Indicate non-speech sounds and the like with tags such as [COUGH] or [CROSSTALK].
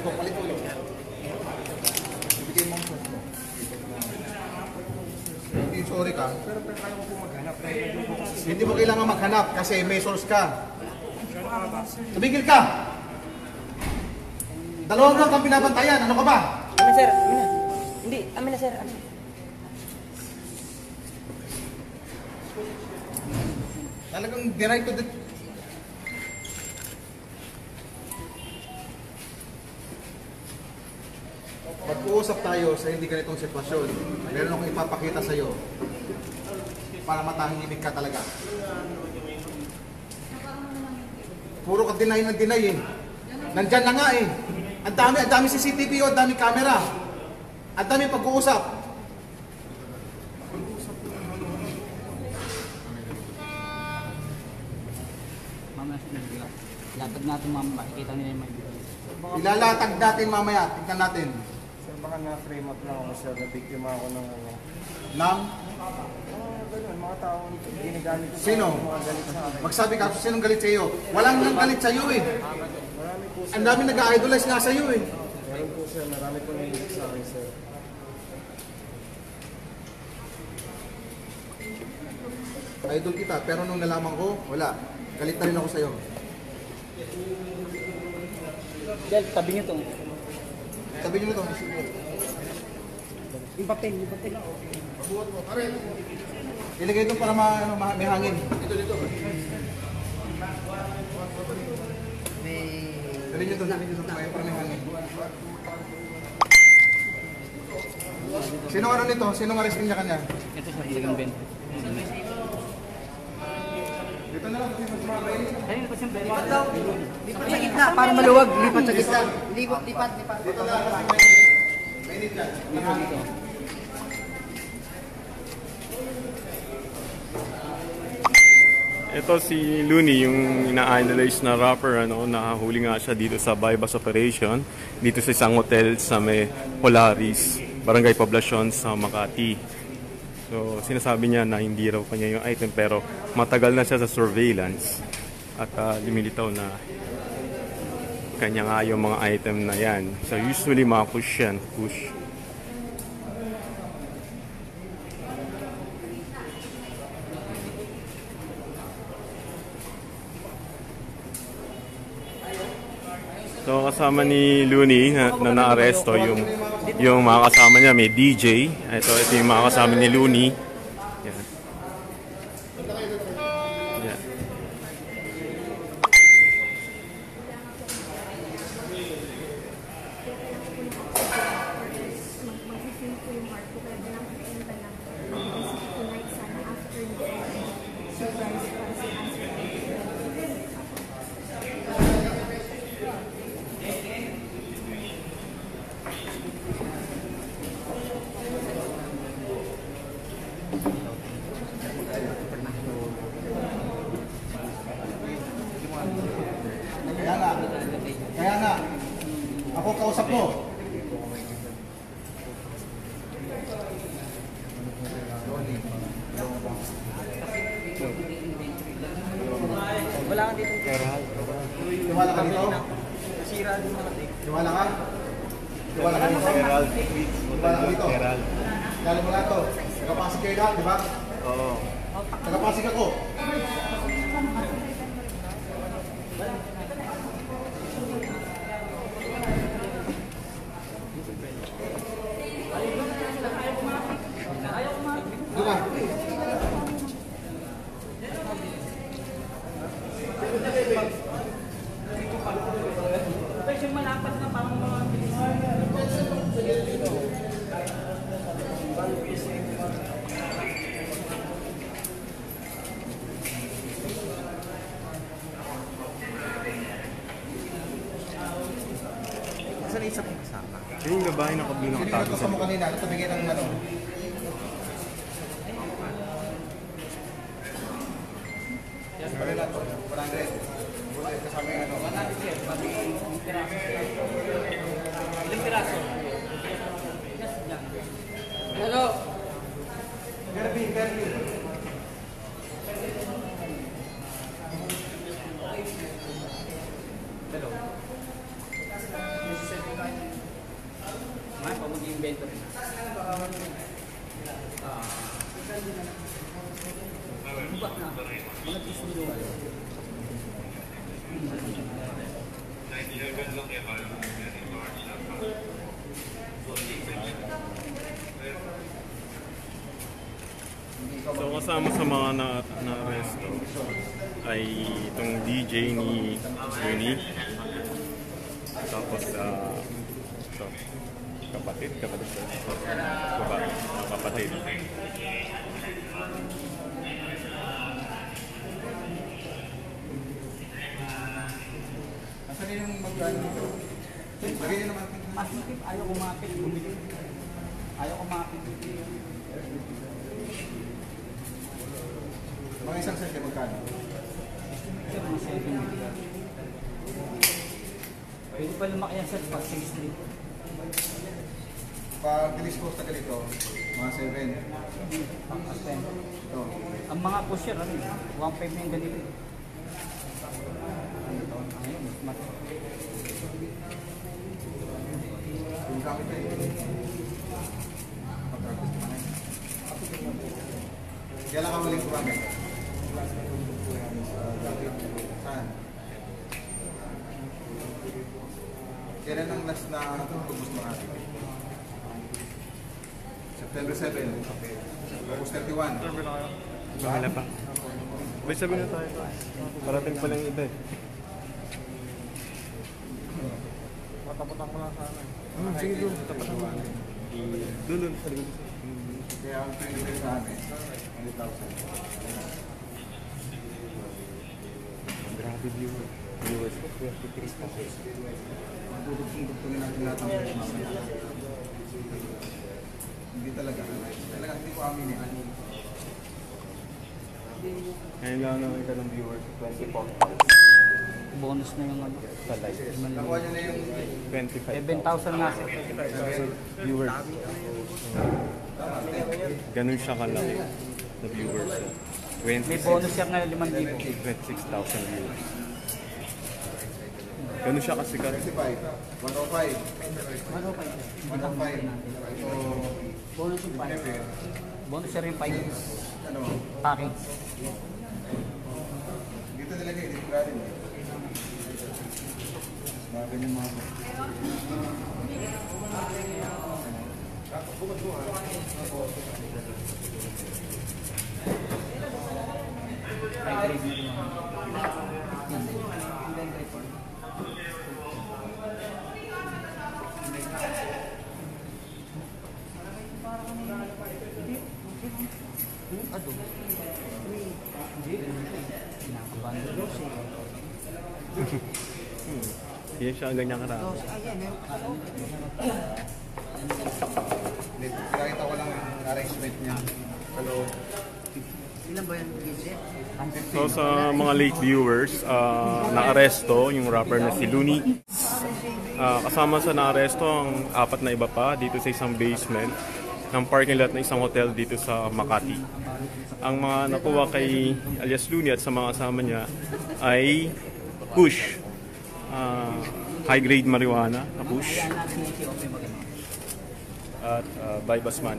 Hindi ko palit ulo. Ibigay mo ang sauce mo. Hindi sorry ka. Pero pero kaya ko po maghanap. Hindi mo kailangan maghanap kasi may source ka. Tumigil ka! Dalawang lang kang pinabantayan. Ano ka ba? Amin sir, amin na. Hindi, amin na sir. Amin. Talagang deny to the... Pag-uusap tayo sa hindi ganitong sitwasyon, meron akong ipapakita sa'yo para matahimik ka talaga. Puro ka deny ng deny eh. Nandyan na nga eh. Ang dami, ang dami CCTV o, ang dami camera. Ang dami pag-uusap. Mamaya. Latag natin makikita nila yung may. Ilalatag natin mamaya. Tignan natin. Baka na-frame up lang ako sir. Na-biktima ako ng ano. Nang Ah, ganun, mga tao ginagamit ko Sino? sa mga galit sa akin. Magsabi ka, sinong galit sa iyo? Walang nang galit sa iyo eh. Marami po sir. Ang dami nag-idolize nga sa iyo eh. Meron po sir, marami po nangyayari sa akin sir. Idol kita, pero nung nalaman ko, wala. Galit na rin ako sa iyo. Del, tabi niyo to. Sabi niyo na to. Yung papel, yung papel. Ilagay ito para ma, ano, ma, may hangin. Dito, dito. Dali niyo to, dali niyo to. Para may hangin. Sino ano nito? Sino nga niya kanya? Ito sa talagang Ben. Dito na lang, kasi mas mabay. Ayun, pa siyang Ben. Lipat sa gitna, para maluwag. Lipat sa gitna. Lipat, lipat, lipat. Dito na lang, kasi. Mainit. May hangin. Ito si Looney, yung ina-analyze na rapper, ano, nakahuli nga siya dito sa bypass operation, dito sa isang hotel sa may Polaris, Barangay Poblacion sa Makati. So, sinasabi niya na hindi raw kanya yung item pero matagal na siya sa surveillance at uh, lumilitaw na kanya nga yung mga item na yan. So, usually mga push yan, push. So kasama ni Looney na, na naaresto yung yung mga kasama niya may DJ. Ito ito yung mga kasama ni Looney. Yan. Yan. mag-film po yung heart ko kaya pinapakain ka lang. Kasi tonight sana after the surprise para sa answer. Kaya nga. Kaya nga. Ako kausap mo. Wala kang dito. Tiwala ka dito? Sira din mga Tiwala ka? Tiwala ka dito? Tiwala ka dito? Kala mo na to. Tagapasig kayo lahat, di ba? Oo. Tagapasig ako. Doon isa kong kasama? Yun yung babae na kabilo Sino nakatago yung sa mo kanina? Ito bigyan ng ano? Wala lang to. 100. Wala kasama yung ano. Ilang piraso? Hello. Mga na, na arresto ay itong DJ ni Uni. Tapos sa ito, kapatid, kapatid babae, mga kapatid. Asan yung magkano dito? Lagay nyo naman. Mas makip, ayaw kumapit. Ayaw kumapit. Mga isang yung magkano? Ito mga 7 million. Pwede pa lumaki yan sir pag 6 street. Pag dispose na ganito, mga 7. Pang 10. Ito. Ang mga pusher, ano, 1.5 na yung ganito. Ano to? Ngayon, mas mat. Yung gamit na yun. Pag-practice naman eh. Kaya lang kamaling Kailan ang last na tugos mga ating? September 7. August 31. Bahala pa. May sabi na tayo. Parating pa lang iba eh. Mataputan ko lang sana. Hmm, sige doon. Tapat mo. Doon, doon. Sa likod. Kaya ang pinili sa amin, 100,000. Grabe viewer. Viewers ko, 23 pa. Magdudugtong-dugtongin natin lahat ng mga. Hindi talaga. Talaga hindi ko aminin. Ngayon lang nakita ng viewers, 24 Bonus na yung ano. sa live. Nakuha niyo na yung 25 7,000 nga sir. viewers. Ganun siya kalaki na viewers. eh. May 26 bonus siya ngayon 5,000. 26,000 viewers. Ganun siya kasikat. 25, 105, 105. So, Bonus yung 5. Bonus rin 5. ano, Packing. dito nilagay, dito galing. Mga ganyan mga High grade na rin. Ano? [LAUGHS] Ko. Yan siya ganyan karami. Pinakita ko lang yung arrangement niya sa loob. Ilan ba yan? So sa mga late viewers, uh, naaresto yung rapper na si Looney. Ah, kasama sa naaresto ang apat na iba pa dito sa isang basement ng parking lot ng isang hotel dito sa Makati. Ang mga nakuha kay alias Looney at sa mga kasama niya ay push. Ah, high grade marijuana na push. At uh, by Basman.